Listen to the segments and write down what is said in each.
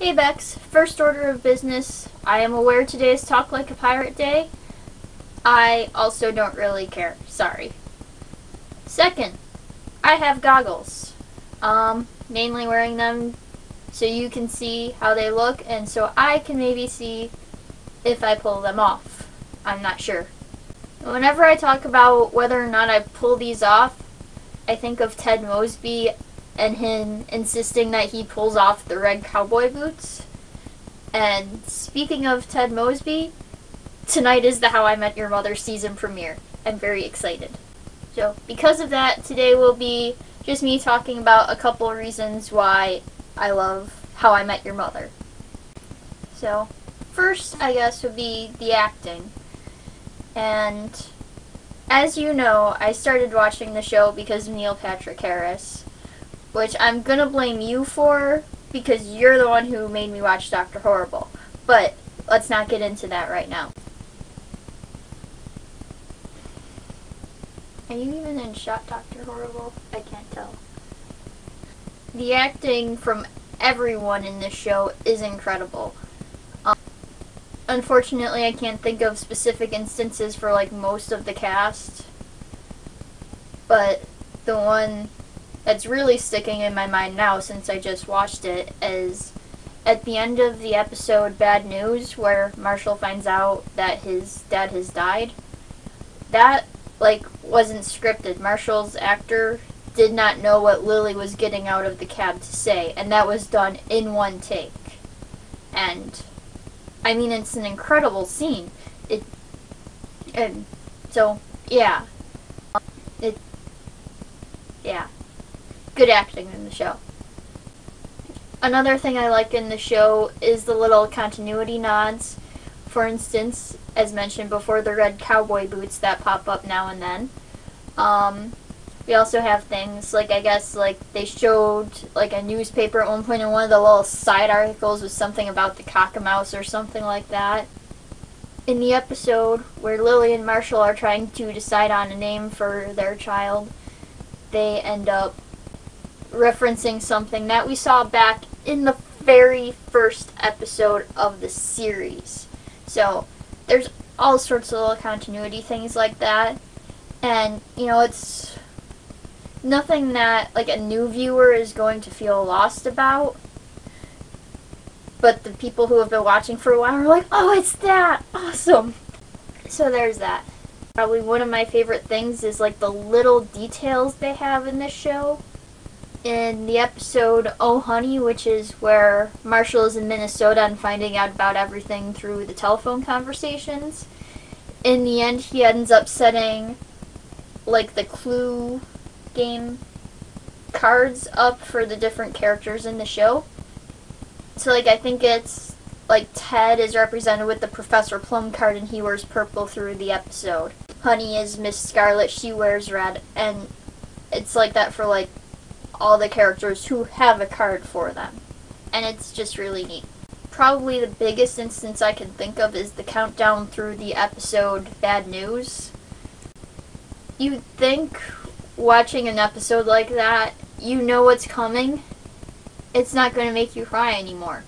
Hey Bex, first order of business. I am aware today is Talk Like a Pirate Day. I also don't really care. Sorry. Second, I have goggles. Um, mainly wearing them so you can see how they look and so I can maybe see if I pull them off. I'm not sure. Whenever I talk about whether or not I pull these off, I think of Ted Mosby and him insisting that he pulls off the red cowboy boots. And speaking of Ted Mosby, tonight is the How I Met Your Mother season premiere. I'm very excited. So, because of that, today will be just me talking about a couple reasons why I love How I Met Your Mother. So, first, I guess, would be the acting. And as you know, I started watching the show because of Neil Patrick Harris, which I'm gonna blame you for because you're the one who made me watch Dr. Horrible. But let's not get into that right now. Are you even in shot, Dr. Horrible? I can't tell. The acting from everyone in this show is incredible. Um, unfortunately, I can't think of specific instances for like most of the cast, but the one that's really sticking in my mind now since I just watched it is at the end of the episode Bad News where Marshall finds out that his dad has died. That like wasn't scripted. Marshall's actor did not know what Lily was getting out of the cab to say, and that was done in one take. And I mean, it's an incredible scene. It and so yeah, it yeah, good acting in the show. Another thing I like in the show is the little continuity nods. For instance, as mentioned before, the red cowboy boots that pop up now and then. Um, we also have things like I guess like they showed like a newspaper at one point and one of the little side articles was something about the cockamouse or something like that. In the episode where Lily and Marshall are trying to decide on a name for their child, they end up referencing something that we saw back in the very first episode of the series. So there's all sorts of little continuity things like that. And, you know, it's nothing that like a new viewer is going to feel lost about. But the people who have been watching for a while are like, oh, it's that! Awesome! So there's that. Probably one of my favorite things is like the little details they have in this show. In the episode Oh Honey, which is where Marshall is in Minnesota and finding out about everything through the telephone conversations, in the end he ends up setting like the clue game cards up for the different characters in the show. So like I think it's like Ted is represented with the Professor Plum card and he wears purple through the episode. Honey is Miss Scarlet, she wears red and it's like that for like all the characters who have a card for them. And it's just really neat. Probably the biggest instance I can think of is the countdown through the episode Bad News. You'd think watching an episode like that, you know what's coming. It's not going to make you cry anymore.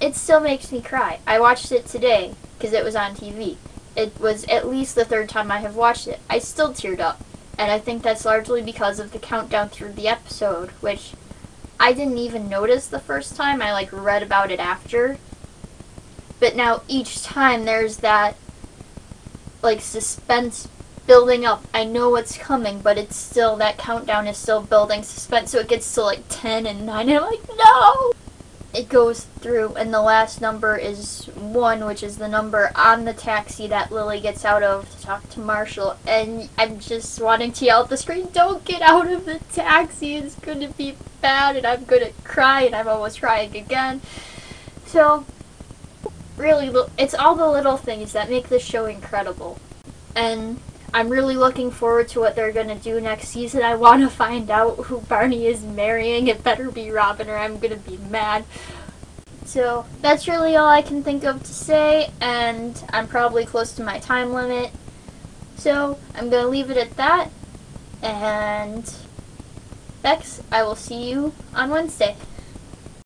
It still makes me cry. I watched it today because it was on TV. It was at least the third time I have watched it. I still teared up. And I think that's largely because of the countdown through the episode, which I didn't even notice the first time. I like read about it after. But now each time there's that like suspense building up. I know what's coming, but it's still, that countdown is still building suspense, so it gets to like 10 and 9, and I'm like, no! It goes through, and the last number is 1, which is the number on the taxi that Lily gets out of to talk to Marshall, and I'm just wanting to yell at the screen, don't get out of the taxi, it's gonna be bad, and I'm gonna cry, and I'm almost crying again. So, really, it's all the little things that make this show incredible. And I'm really looking forward to what they're going to do next season. I want to find out who Barney is marrying. It better be Robin or I'm going to be mad. So that's really all I can think of to say, and I'm probably close to my time limit. So I'm going to leave it at that, and Bex, I will see you on Wednesday.